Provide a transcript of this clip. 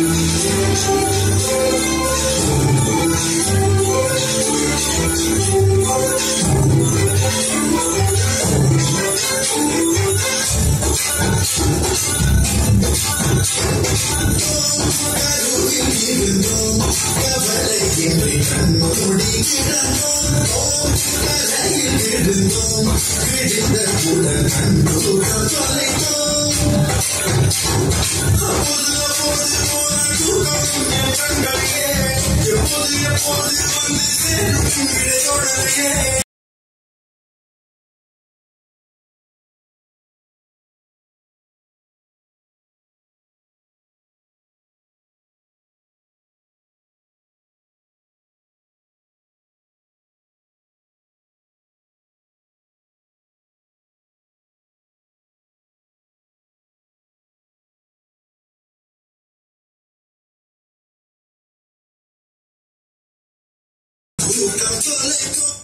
I'm Yo podría, podría amanecer, no me lloraría. You got to let go.